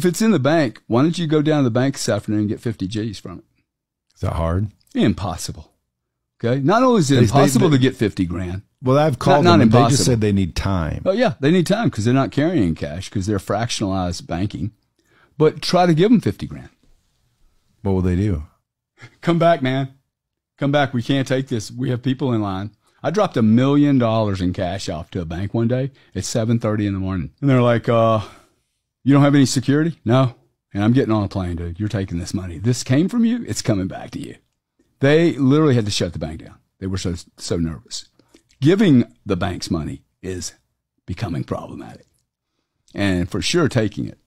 If it's in the bank, why don't you go down to the bank this afternoon and get 50 G's from it? Is that hard? Impossible. Okay. Not only is it They- they- impossible they- to get 50 grand. Well, I've called not them. and They just said they need time. Oh yeah, they need time because they're not carrying cash because they're fractionalized banking. But try to give them 50 grand. What will they do? Come back, man. Come back. We can't take this. We have people in line. I dropped a million dollars in cash off to a bank one day at 7:30 in the morning. And they're like, "Uh, you don't have any security?" "No." And I'm getting on a plane, dude. You're taking this money. This came from you. It's coming back to you. They literally had to shut the bank down. They were so so nervous. Giving the banks money is becoming problematic. And for sure taking it